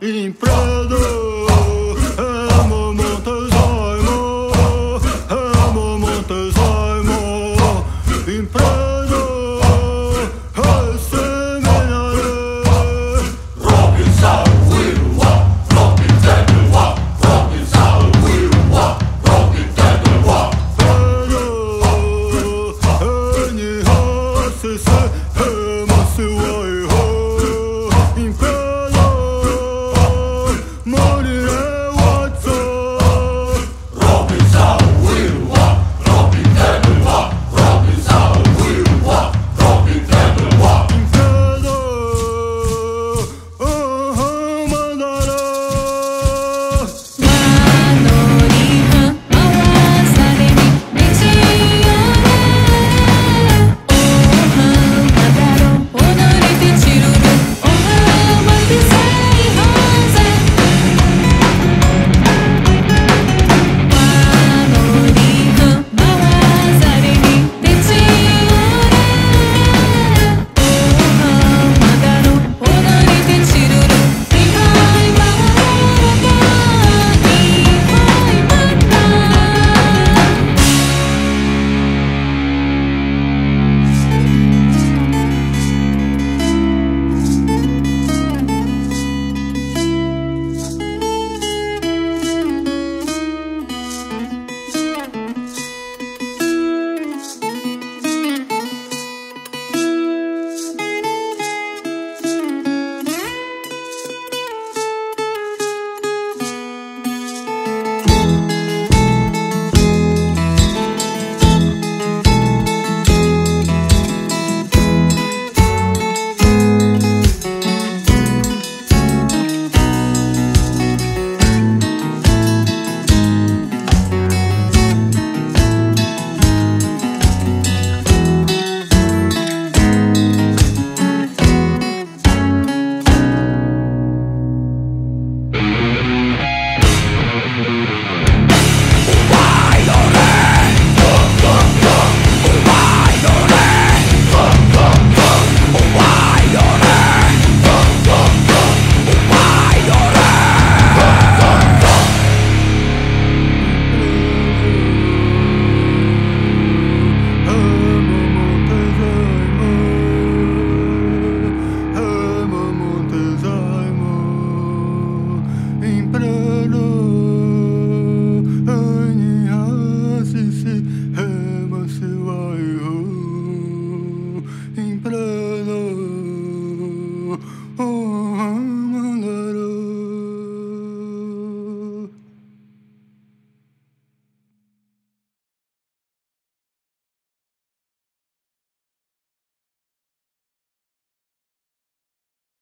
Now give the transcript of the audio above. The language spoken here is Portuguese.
emprego.